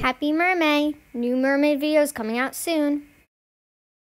Happy Mermaid! New mermaid videos coming out soon.